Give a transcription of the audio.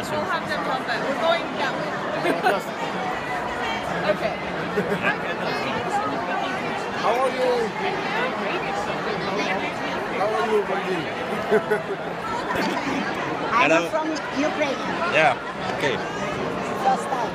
that's we'll have them come back. We're going that way. okay. How are you? How are you, Brazil? I'm Hello. from Ukraine. Yeah, okay. First time.